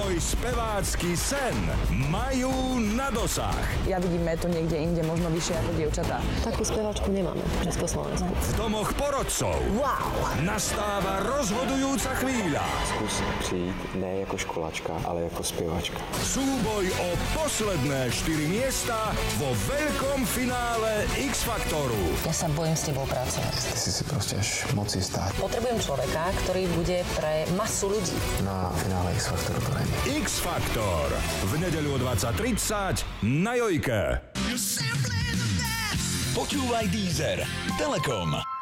Tvoj spevácky sen majú na dosah. Ja vidím metu niekde inde, možno vyššie ako dievčatá. Takú spevačku nemáme v Československu. V domoch porodcov Wow! nastáva rozhodujúca chvíľa. Skús přijít ne jako školačka, ale jako zpěvačka. Súboj o posledné 4 miesta vo veľkom finále X Faktoru. Ja sa bojím s tebou pracovať. Ty si si prostě až moc jistá. Potrebujem človeka, ktorý bude pre masu ľudí. Na finále X Factoru to není. X Faktor. V nedeľu o 20.30 na Jojke. Počúvaj Deezer. Telekom.